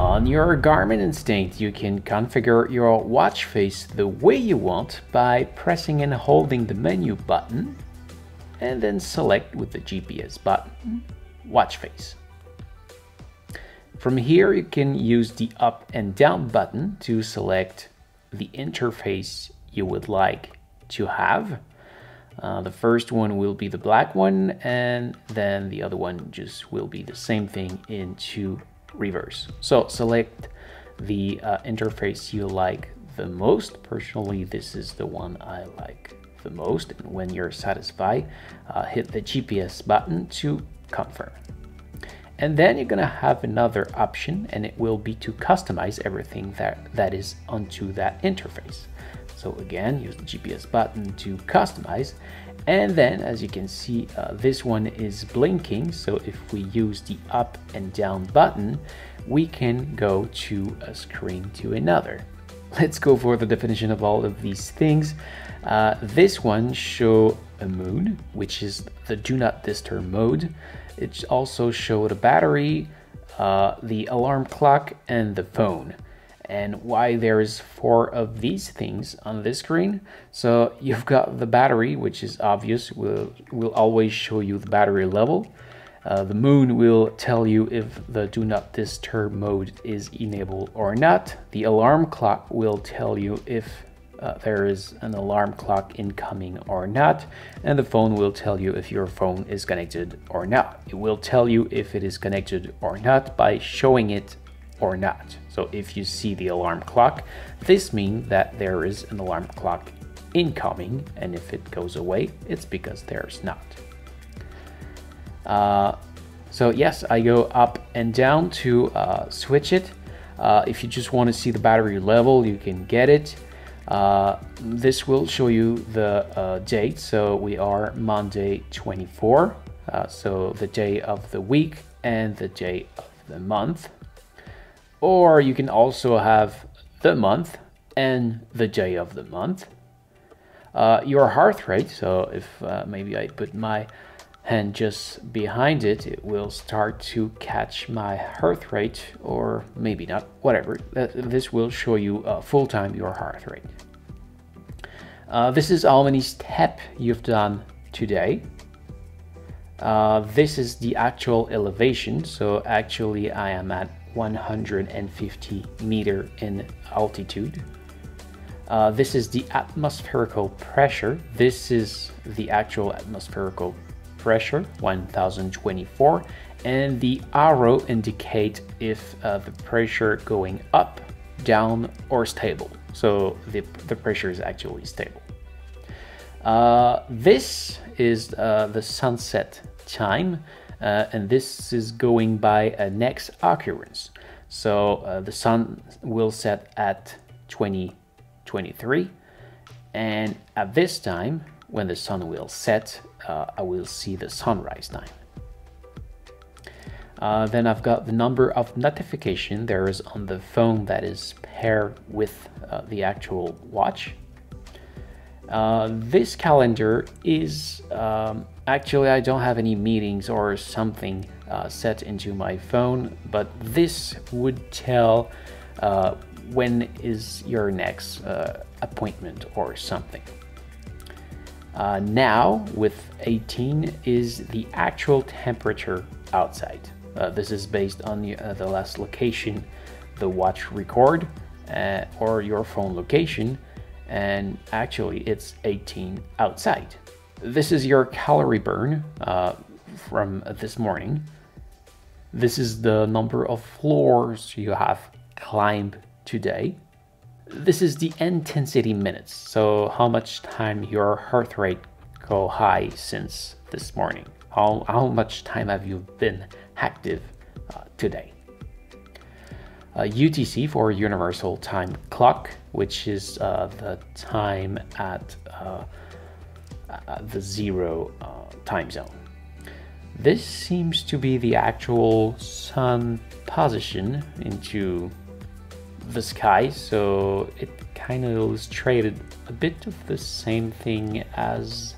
On your Garmin Instinct, you can configure your watch face the way you want by pressing and holding the menu button and then select with the GPS button watch face. From here, you can use the up and down button to select the interface you would like to have. Uh, the first one will be the black one and then the other one just will be the same thing into reverse. So select the uh, interface you like the most. Personally, this is the one I like the most. And when you're satisfied, uh, hit the GPS button to confirm. And then you're gonna have another option and it will be to customize everything that, that is onto that interface. So again, use the GPS button to customize. And then as you can see, uh, this one is blinking. So if we use the up and down button, we can go to a screen to another. Let's go for the definition of all of these things. Uh, this one show a moon, which is the do not disturb mode. It also show the battery, uh, the alarm clock, and the phone and why there is four of these things on this screen. So you've got the battery, which is obvious, will will always show you the battery level. Uh, the moon will tell you if the do not disturb mode is enabled or not. The alarm clock will tell you if uh, there is an alarm clock incoming or not, and the phone will tell you if your phone is connected or not. It will tell you if it is connected or not by showing it or not. So if you see the alarm clock, this means that there is an alarm clock incoming, and if it goes away, it's because there's not. Uh, so yes, I go up and down to uh, switch it. Uh, if you just want to see the battery level, you can get it. Uh, this will show you the uh, date. So we are Monday 24. Uh, so the day of the week and the day of the month. Or you can also have the month and the day of the month. Uh, your heart rate, so if uh, maybe I put my hand just behind it, it will start to catch my heart rate, or maybe not, whatever. Uh, this will show you uh, full time your heart rate. Uh, this is how many steps you've done today. Uh, this is the actual elevation, so actually I am at 150 meter in altitude. Uh, this is the atmospherical pressure. This is the actual atmospherical pressure, 1024. And the arrow indicate if uh, the pressure going up, down, or stable. So the, the pressure is actually stable. Uh, this is uh, the sunset time uh, and this is going by a next occurrence. So uh, the sun will set at 2023 and at this time when the sun will set uh, I will see the sunrise time. Uh, then I've got the number of notification there is on the phone that is paired with uh, the actual watch. Uh, this calendar is um, actually I don't have any meetings or something uh, set into my phone, but this would tell uh, when is your next uh, appointment or something. Uh, now with 18 is the actual temperature outside. this is based on the, the last location the watch record or your phone location and actually it's 18 outside. This is your calorie burn uh, from this morning. This is the number of floors you have climbed today. This is the intensity minutes, so how much time your heart rate go high since this morning. How, how much time have you been active uh, today? Uh, UTC for Universal Time Clock, which is uh, the time at uh, the zero uh, time zone. This seems to be the actual sun position into the sky, so it kind of illustrated a bit of the same thing as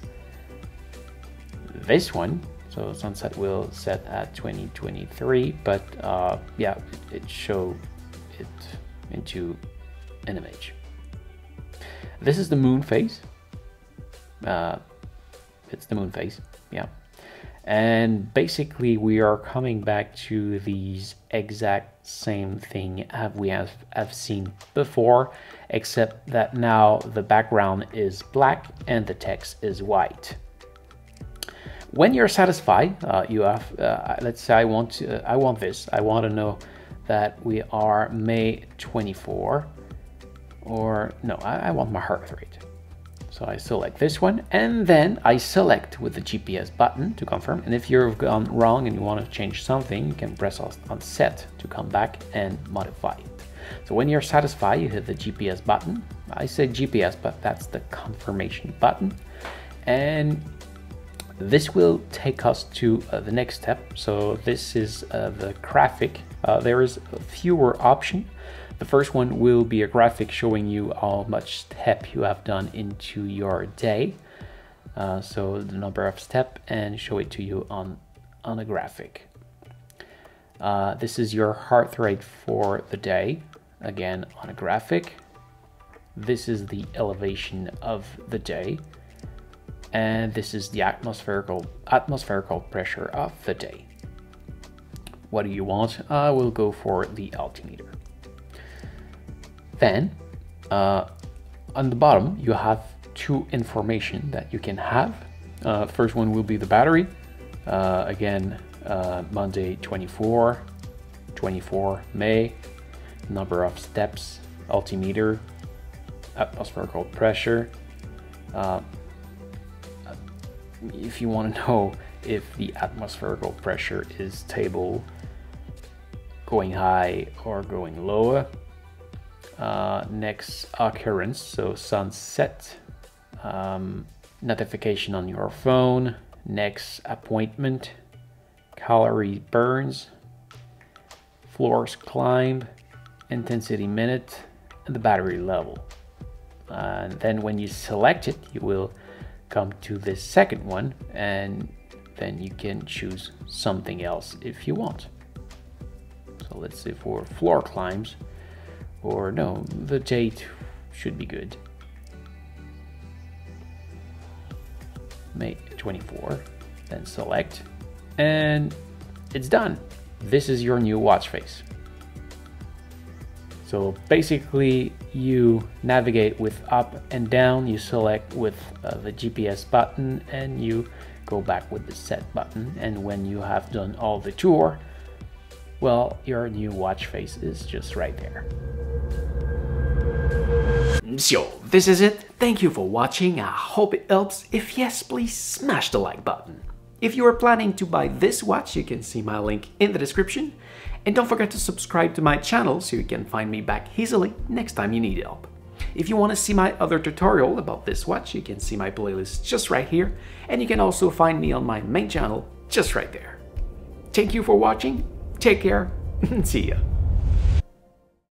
this one. So sunset will set at 2023, but uh, yeah, it, show it into an image. This is the moon phase. Uh, it's the moon phase, yeah. And basically we are coming back to these exact same thing as we have, have seen before, except that now the background is black and the text is white. When you're satisfied, uh, you have, uh, let's say I want, to, I want this, I want to know that we are May 24, or no, I, I want my heart rate. So I select this one and then I select with the GPS button to confirm. And if you've gone wrong and you want to change something, you can press on set to come back and modify it. So when you're satisfied, you hit the GPS button. I say GPS, but that's the confirmation button. And this will take us to uh, the next step. So this is uh, the graphic. Uh, there is fewer options. The first one will be a graphic showing you how much step you have done into your day. Uh, so the number of step and show it to you on, on a graphic. Uh, this is your heart rate for the day, again on a graphic. This is the elevation of the day. And this is the atmospherical, atmospherical pressure of the day. What do you want? I will go for the altimeter. Then uh, on the bottom, you have two information that you can have. Uh, first one will be the battery. Uh, again, uh, Monday 24, 24 May, number of steps, altimeter, atmospheric pressure. Uh, if you want to know if the atmospheric pressure is stable, going high or going lower, uh, next occurrence, so sunset, um, notification on your phone, next appointment, calorie burns, floors climb, intensity minute, and the battery level. Uh, and then when you select it, you will come to the second one and then you can choose something else if you want. So let's say for floor climbs, or no, the date should be good. May 24, then select, and it's done. This is your new watch face. So basically you navigate with up and down, you select with uh, the GPS button and you go back with the set button. And when you have done all the tour, well, your new watch face is just right there. So, this is it. Thank you for watching. I hope it helps. If yes, please smash the like button. If you are planning to buy this watch, you can see my link in the description. And don't forget to subscribe to my channel so you can find me back easily next time you need help. If you want to see my other tutorial about this watch, you can see my playlist just right here. And you can also find me on my main channel just right there. Thank you for watching. Take care and see ya.